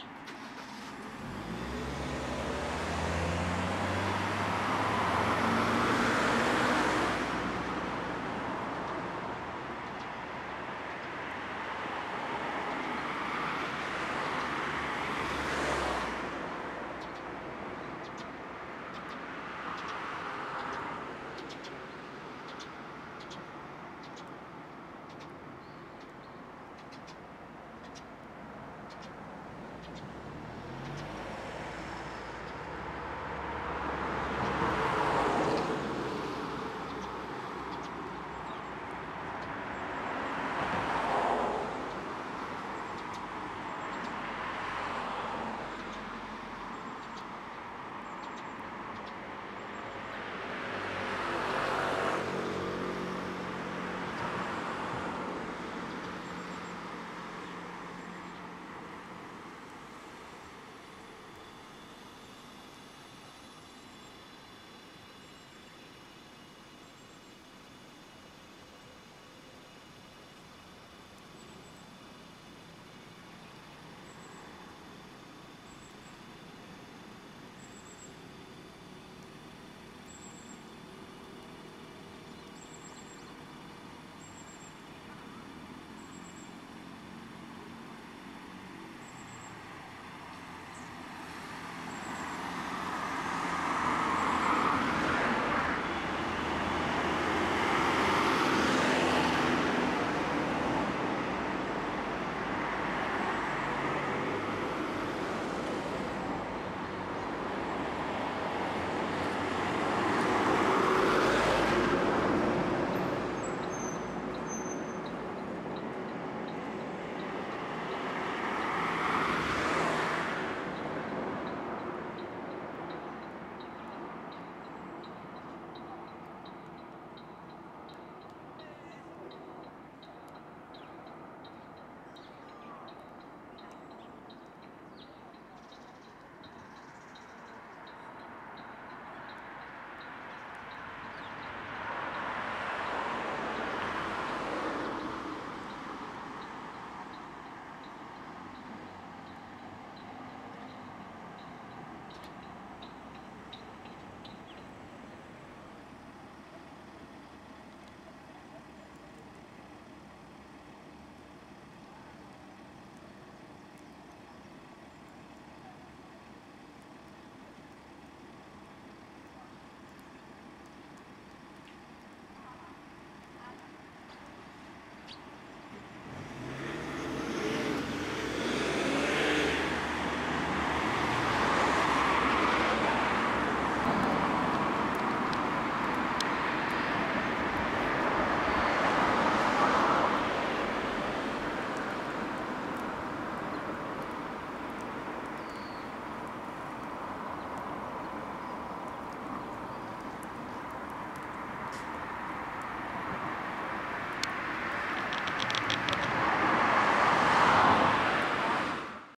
Dios.